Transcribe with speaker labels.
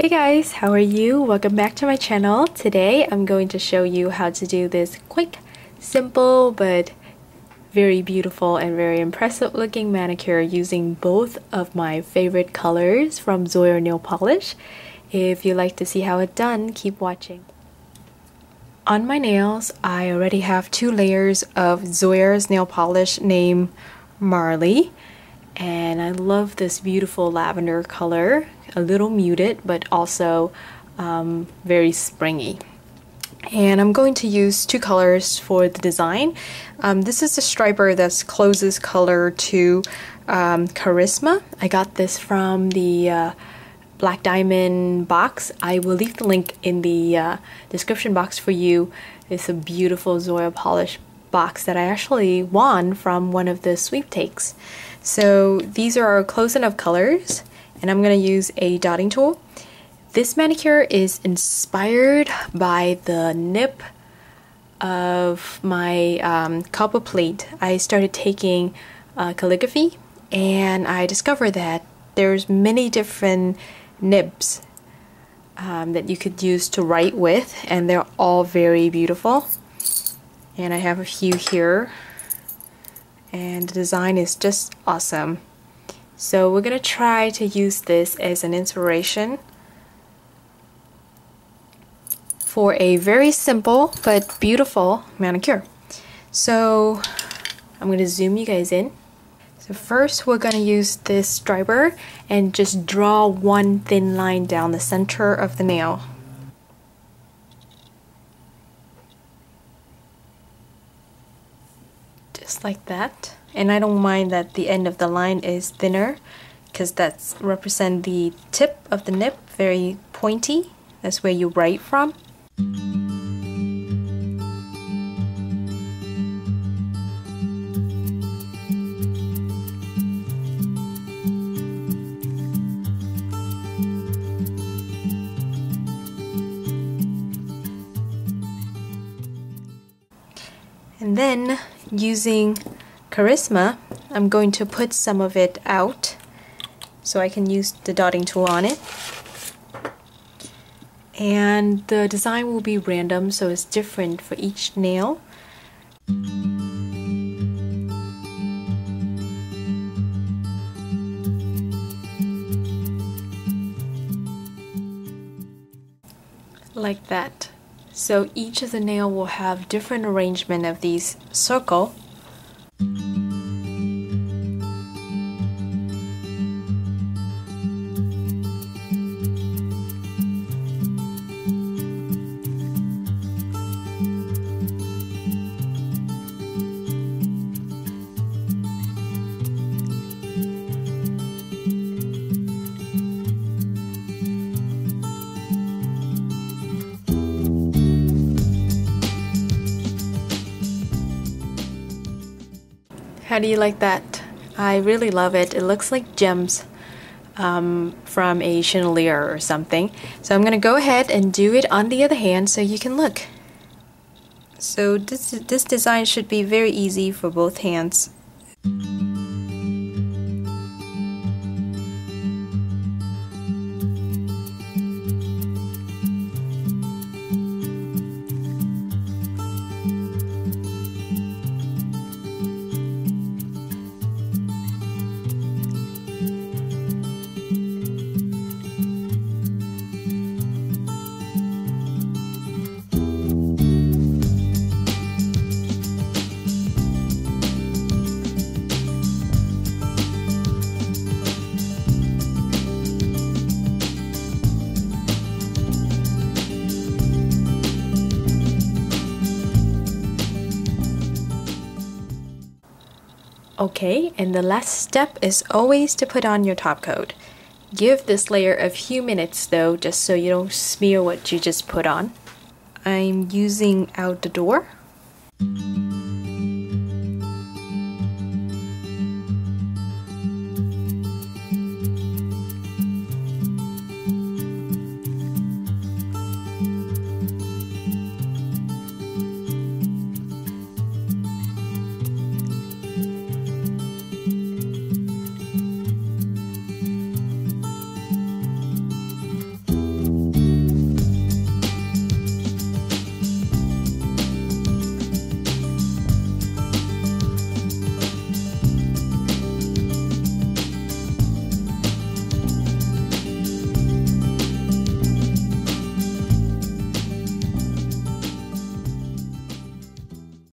Speaker 1: Hey guys, how are you? Welcome back to my channel. Today I'm going to show you how to do this quick, simple, but very beautiful and very impressive looking manicure using both of my favorite colors from Zoya Nail Polish. If you like to see how it's done, keep watching. On my nails, I already have two layers of Zoya's nail polish named Marley and I love this beautiful lavender color a little muted but also um, very springy. And I'm going to use two colors for the design. Um, this is a striper that's closest color to um, Charisma. I got this from the uh, Black Diamond box. I will leave the link in the uh, description box for you. It's a beautiful Zoya polish box that I actually won from one of the sweep takes. so these are close enough colors and I'm going to use a dotting tool. This manicure is inspired by the nib of my um, copper plate. I started taking uh, calligraphy and I discovered that there's many different nibs um, that you could use to write with and they're all very beautiful. And I have a few here and the design is just awesome. So we're gonna try to use this as an inspiration for a very simple but beautiful manicure. So I'm gonna zoom you guys in. So first we're gonna use this striper and just draw one thin line down the center of the nail. Just like that. And I don't mind that the end of the line is thinner because that's represent the tip of the nib very pointy. That's where you write from And then using Charisma, I'm going to put some of it out so I can use the dotting tool on it. And the design will be random, so it's different for each nail. Like that. So each of the nail will have different arrangement of these circle. How do you like that? I really love it. It looks like gems um, from a chandelier or something. So I'm going to go ahead and do it on the other hand so you can look. So this, this design should be very easy for both hands. Okay, and the last step is always to put on your top coat. Give this layer a few minutes though, just so you don't smear what you just put on. I'm using out the door.